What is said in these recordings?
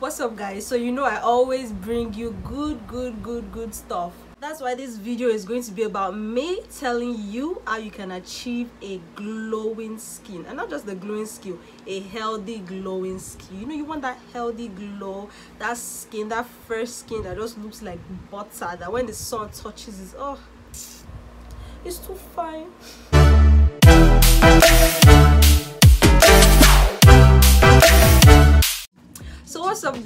what's up guys? So you know i always bring you good good good good stuff. That's why this video is going to be about me telling you how you can achieve a glowing skin. And not just the glowing skin a healthy glowing skin. You know you want that healthy glow that skin that fresh skin that just looks like butter that when the sun touches it oh it's too fine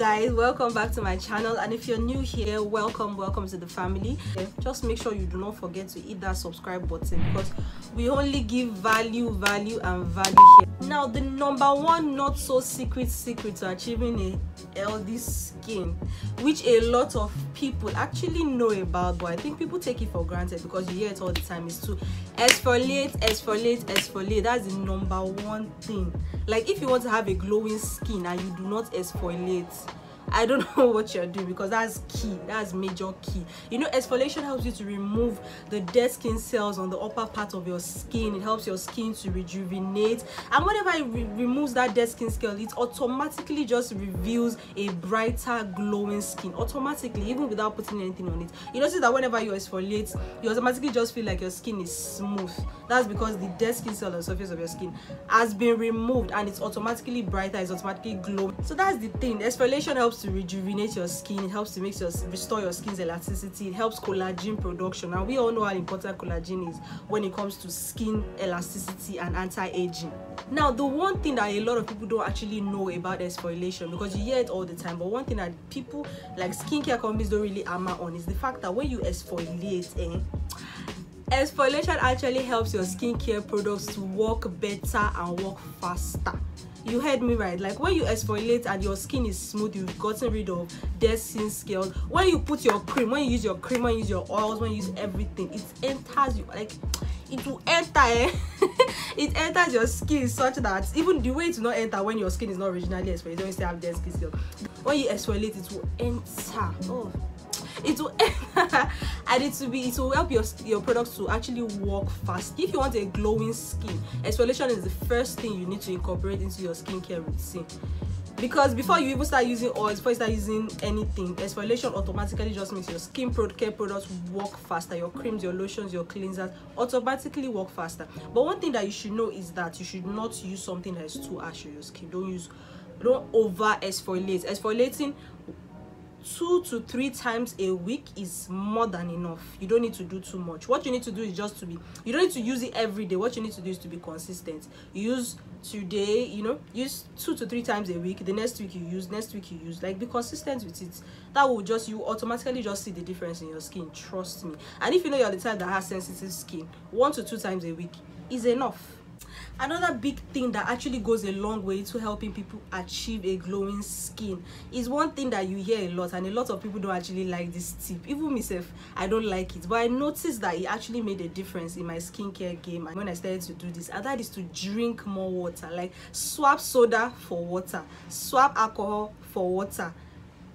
guys welcome back to my channel. And if you're new here welcome welcome to the family. Just make sure you do not forget to hit that subscribe button because we only give value value and value here. Now the number one not so secret secret to achieving a healthy skin which a lot of people actually know about but i think people take it for granted because you hear it all the time is to exfoliate exfoliate exfoliate. That's the number one thing. Like if you want to have a glowing skin and you do not exfoliate I don't know what you're doing because that's key. That's major key. You know, exfoliation helps you to remove the dead skin cells on the upper part of your skin. It helps your skin to rejuvenate. And whenever it re removes that dead skin cell, it automatically just reveals a brighter, glowing skin. Automatically, even without putting anything on it. You notice that whenever you exfoliate, you automatically just feel like your skin is smooth. That's because the dead skin cell on the surface of your skin has been removed and it's automatically brighter, it's automatically glowing. So that's the thing. Exfoliation helps to rejuvenate your skin. It helps to make your restore your skin's elasticity. It helps collagen production. And we all know how important collagen is when it comes to skin elasticity and anti-aging. Now the one thing that a lot of people don't actually know about exfoliation because you hear it all the time but one thing that people like skincare companies don't really hammer on is the fact that when you exfoliate eh, exfoliation actually helps your skincare products to work better and work faster you heard me right. Like when you exfoliate and your skin is smooth you've gotten rid of dead skin scales. When you put your cream when you use your cream when you use your oils when you use everything it enters you like it will enter eh? it enters your skin such that even the way it will not enter when your skin is not originally exfoliated when you still have dead skin scales. When you exfoliate it will enter. Oh it will and it will be it will help your your products to actually work fast. If you want a glowing skin exfoliation is the first thing you need to incorporate into your skincare routine. Because before you even start using oils before you start using anything exfoliation automatically just makes your skin care products work faster. Your creams your lotions your cleansers automatically work faster. But one thing that you should know is that you should not use something that is too harsh on your skin. Don't use don't over exfoliate exfoliating two to three times a week is more than enough. You don't need to do too much. What you need to do is just to be you don't need to use it every day. What you need to do is to be consistent. Use today you know use two to three times a week. The next week you use next week you use. Like be consistent with it. That will just you automatically just see the difference in your skin. Trust me. And if you know you're the type that has sensitive skin one to two times a week is enough another big thing that actually goes a long way to helping people achieve a glowing skin is one thing that you hear a lot and a lot of people don't actually like this tip. Even myself i don't like it but i noticed that it actually made a difference in my skincare game and when i started to do this and that is to drink more water like swap soda for water swap alcohol for water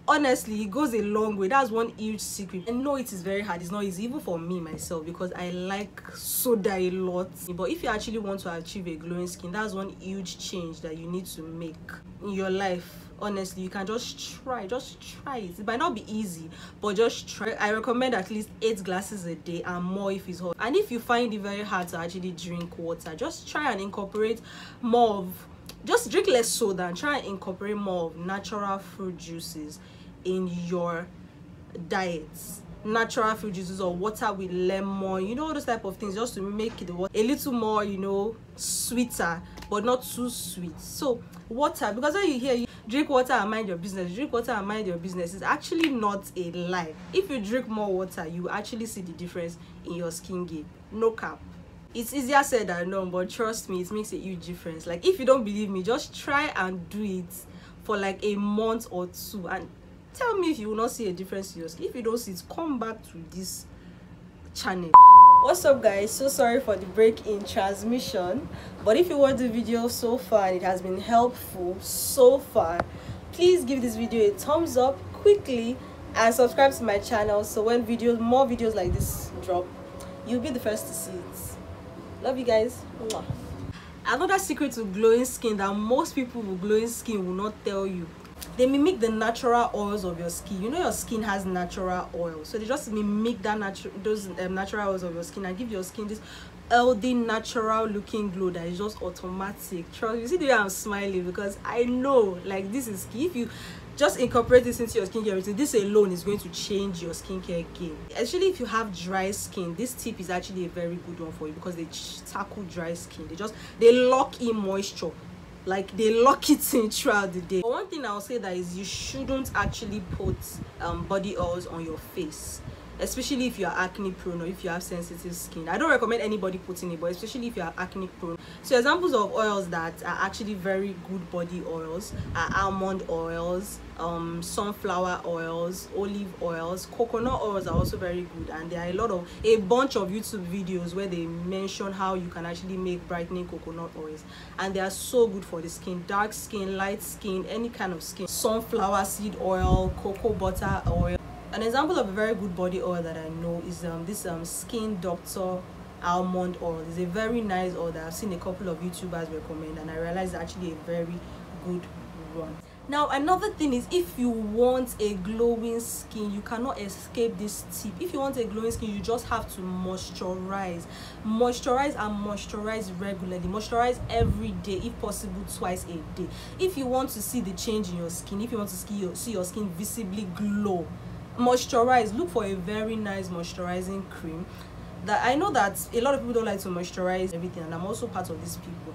honestly it goes a long way. That's one huge secret. I know it is very hard. It's not easy even for me myself because i like soda a lot. But if you actually want to achieve a glowing skin that's one huge change that you need to make in your life. Honestly you can just try just try it. It might not be easy but just try. I recommend at least eight glasses a day and more if it's hot. And if you find it very hard to actually drink water just try and incorporate more of just drink less soda and try and incorporate more of natural fruit juices in your diets natural fruit juices or water with lemon you know those type of things just to make water a little more you know sweeter but not too sweet. So water because when you hear you drink water and mind your business drink water and mind your business is actually not a lie. If you drink more water you actually see the difference in your skin game. No cap. It's easier said than done but trust me it makes a huge difference. Like if you don't believe me just try and do it for like a month or two and tell me if you will not see a difference in your skin. If you don't see it come back to this channel. What's up guys? So sorry for the break in transmission but if you watched the video so far and it has been helpful so far please give this video a thumbs up quickly and subscribe to my channel so when videos more videos like this drop you'll be the first to see it. Love you guys. Another secret to glowing skin that most people with glowing skin will not tell you they mimic the natural oils of your skin. You know your skin has natural oil. So they just mimic that natural those um, natural oils of your skin and give your skin this healthy natural looking glow that is just automatic. Trust you see the way i'm smiling because i know like this is key if you just incorporate this into your skincare routine this alone is going to change your skincare game. Actually if you have dry skin this tip is actually a very good one for you because they tackle dry skin. They just they lock in moisture like they lock it in throughout the day. But one thing i'll say that is you shouldn't actually put um, body oils on your face especially if you are acne prone or if you have sensitive skin. I don't recommend anybody putting it but especially if you are acne prone. So examples of oils that are actually very good body oils are almond oils um, sunflower oils olive oils. Coconut oils are also very good and there are a lot of a bunch of youtube videos where they mention how you can actually make brightening coconut oils and they are so good for the skin. Dark skin light skin any kind of skin. Sunflower seed oil cocoa butter oil an example of a very good body oil that I know is um, this um, Skin Doctor almond oil. It's a very nice oil that I've seen a couple of YouTubers recommend and I realized actually a very good one. Now another thing is if you want a glowing skin, you cannot escape this tip. If you want a glowing skin, you just have to moisturize. Moisturize and moisturize regularly. Moisturize every day, if possible twice a day. If you want to see the change in your skin, if you want to see your, see your skin visibly glow, moisturize look for a very nice moisturizing cream that i know that a lot of people don't like to moisturize everything and i'm also part of these people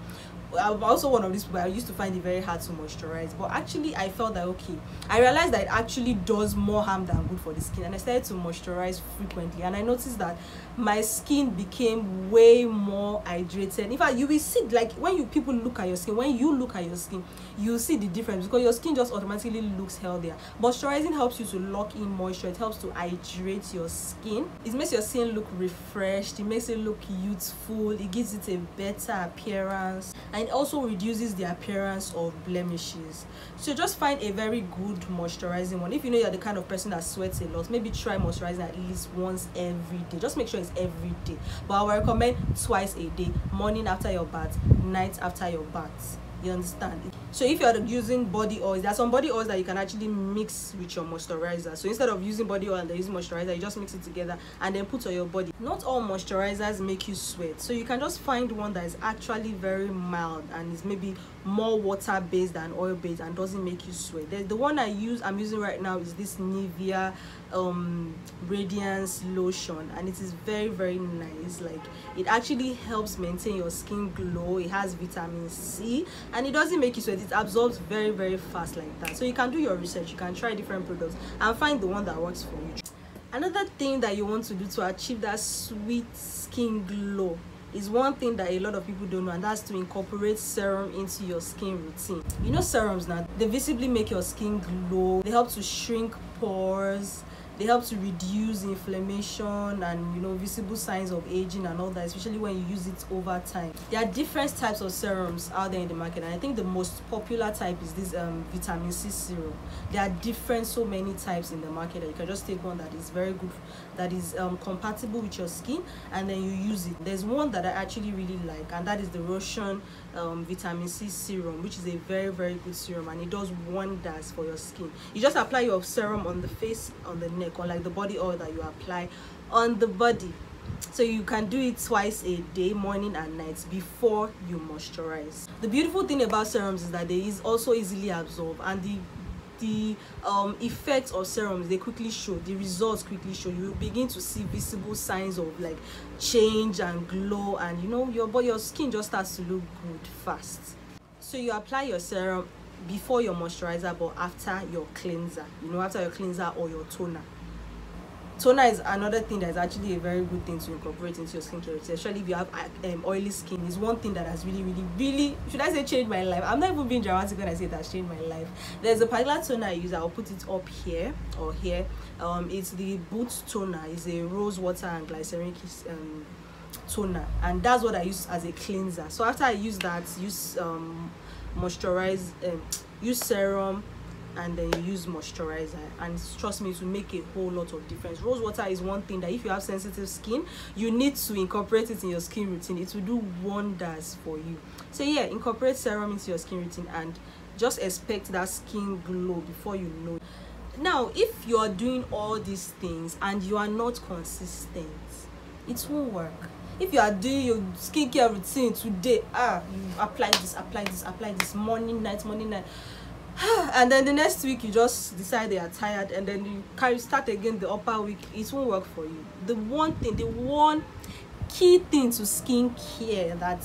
I'm also one of these people I used to find it very hard to moisturize but actually I felt that okay I realized that it actually does more harm than good for the skin and I started to moisturize frequently and I noticed that my skin became way more hydrated. In fact you will see like when you people look at your skin when you look at your skin you see the difference because your skin just automatically looks healthier. Moisturizing helps you to lock in moisture it helps to hydrate your skin it makes your skin look refreshed it makes it look youthful it gives it a better appearance it also reduces the appearance of blemishes. So just find a very good moisturizing one. If you know you're the kind of person that sweats a lot maybe try moisturizing at least once every day. Just make sure it's every day. But i will recommend twice a day morning after your bath night after your bath you understand? So if you're using body oils there are some body oils that you can actually mix with your moisturizer. So instead of using body oil and using moisturizer you just mix it together and then put on your body. Not all moisturizers make you sweat. So you can just find one that is actually very mild and is maybe more water based than oil based and doesn't make you sweat. The, the one i use i'm using right now is this nivea um radiance lotion and it is very very nice. Like it actually helps maintain your skin glow. It has vitamin c and it doesn't make you sweat. It absorbs very very fast like that. So you can do your research. You can try different products and find the one that works for you. Another thing that you want to do to achieve that sweet skin glow is one thing that a lot of people don't know and that's to incorporate serum into your skin routine. You know serums now they visibly make your skin glow. They help to shrink pores they help to reduce inflammation and you know visible signs of aging and all that especially when you use it over time. There are different types of serums out there in the market and i think the most popular type is this um, vitamin c serum. There are different so many types in the market that you can just take one that is very good that is um, compatible with your skin and then you use it. There's one that i actually really like and that is the Roushun um, vitamin c serum which is a very very good serum and it does wonders for your skin. You just apply your serum on the face on the neck or like the body oil that you apply on the body. So you can do it twice a day morning and night before you moisturize. The beautiful thing about serums is that they is also easily absorbed and the the um effects of serums they quickly show the results quickly show. You begin to see visible signs of like change and glow and you know your your skin just starts to look good fast. So you apply your serum before your moisturizer but after your cleanser. You know after your cleanser or your toner. Toner is another thing that is actually a very good thing to incorporate into your skincare especially if you have um, oily skin. Is one thing that has really really really should i say changed my life? I'm not even being dramatic when i say it has changed my life. There's a particular toner i use i'll put it up here or here. Um it's the boot toner. It's a rose water and glycerin um toner. And that's what i use as a cleanser. So after i use that use um moisturize um, use serum and then use moisturizer. And trust me to make a whole lot of difference. Rose water is one thing that if you have sensitive skin you need to incorporate it in your skin routine. It will do wonders for you. So yeah incorporate serum into your skin routine and just expect that skin glow before you know. Now if you are doing all these things and you are not consistent it won't work if you are doing your skincare routine today ah you apply this apply this apply this morning night morning night. And then the next week you just decide they are tired and then you carry start again the upper week. It won't work for you. The one thing the one key thing to skincare that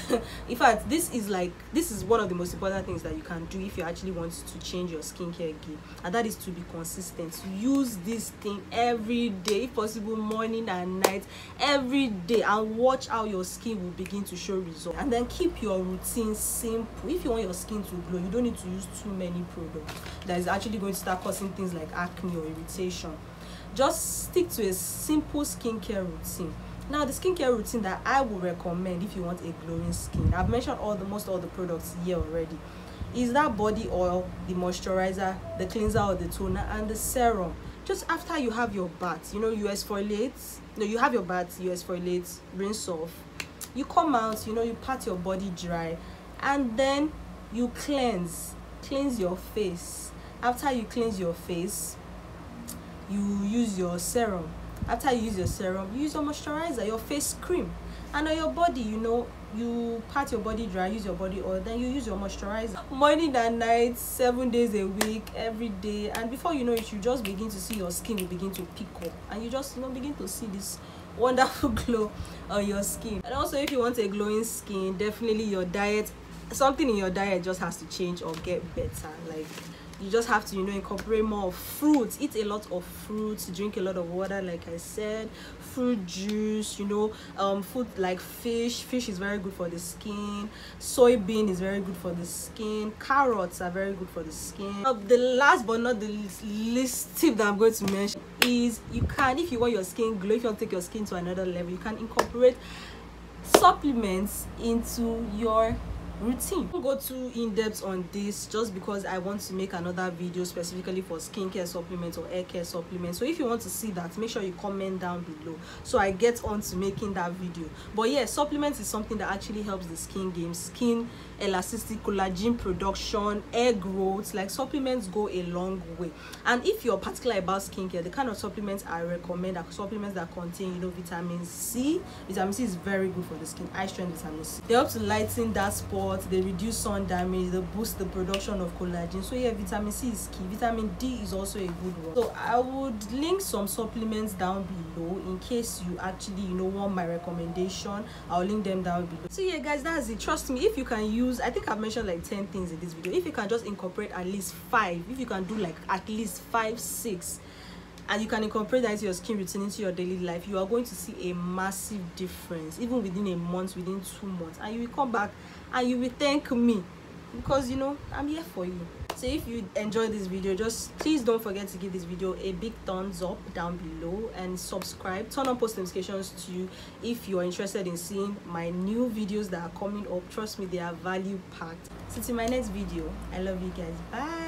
in fact this is like this is one of the most important things that you can do if you actually want to change your skincare game and that is to be consistent. Use this thing every day if possible morning and night every day and watch how your skin will begin to show results. And then keep your routine simple. If you want your skin to glow you don't need to use too many products that is actually going to start causing things like acne or irritation. Just stick to a simple skincare routine now the skincare routine that i would recommend if you want a glowing skin i've mentioned all the most all the products here already is that body oil the moisturizer the cleanser or the toner and the serum. Just after you have your bath you know you exfoliate no you have your bath you exfoliate rinse off. You come out you know you pat your body dry and then you cleanse cleanse your face. After you cleanse your face you use your serum after you use your serum you use your moisturizer your face cream. And on your body you know you pat your body dry use your body oil then you use your moisturizer. Morning and night seven days a week every day. And before you know it you just begin to see your skin begin to pick up. And you just you know begin to see this wonderful glow on your skin. And also if you want a glowing skin definitely your diet something in your diet just has to change or get better like you just have to you know incorporate more fruits. Eat a lot of fruits drink a lot of water like i said. Fruit juice you know um food like fish. Fish is very good for the skin. Soybean is very good for the skin. Carrots are very good for the skin. Uh, the last but not the least, least tip that i'm going to mention is you can if you want your skin glow if you want to take your skin to another level you can incorporate supplements into your routine. Go too in-depth on this just because i want to make another video specifically for skincare supplements or hair care supplements. So if you want to see that make sure you comment down below so i get on to making that video. But yeah supplements is something that actually helps the skin game. Skin elasticity collagen production hair growth like supplements go a long way. And if you're particular about skincare the kind of supplements i recommend are supplements that contain you know vitamin c. Vitamin c is very good for the skin high strength vitamin c. They help to lighten that spot they reduce sun damage they boost the production of collagen. So yeah vitamin c is key. Vitamin d is also a good one. So i would link some supplements down below in case you actually you know want my recommendation. I'll link them down below. So yeah guys that's it. Trust me if you can use i think i've mentioned like 10 things in this video. If you can just incorporate at least five if you can do like at least five six and you can incorporate that into your skin routine into your daily life you are going to see a massive difference even within a month within two months. And you will come back and you will thank me because you know i'm here for you. So if you enjoyed this video just please don't forget to give this video a big thumbs up down below and subscribe. Turn on post notifications to you if you're interested in seeing my new videos that are coming up. Trust me they are value packed. So till my next video. I love you guys. Bye